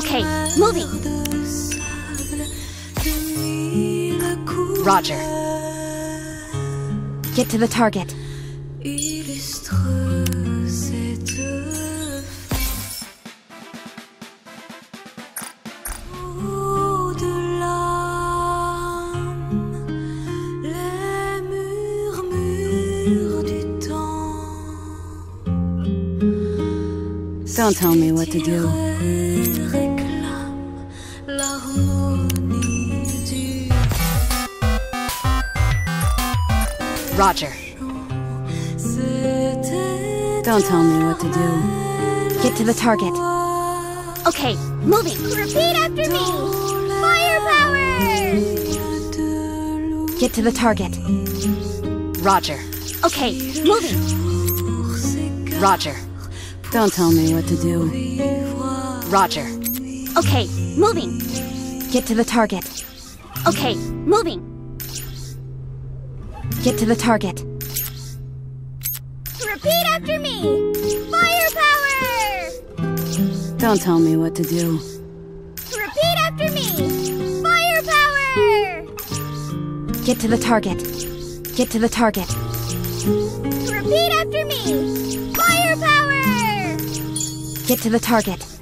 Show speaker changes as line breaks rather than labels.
Okay, moving. Roger. Get to the target.
Don't tell me what to do.
Roger.
Don't tell me what to do.
Get to the target. Okay, moving.
Repeat after me! Firepower!
Get to the target. Roger. Okay, moving. Roger.
Don't tell me what to do.
Roger. Okay, moving. Get to the target. Okay, moving. Get to the target.
Repeat after me! Firepower!
Don't tell me what to do.
Repeat after me! Firepower!
Get to the target. Get to the target.
Repeat after me! Firepower!
Get to the target.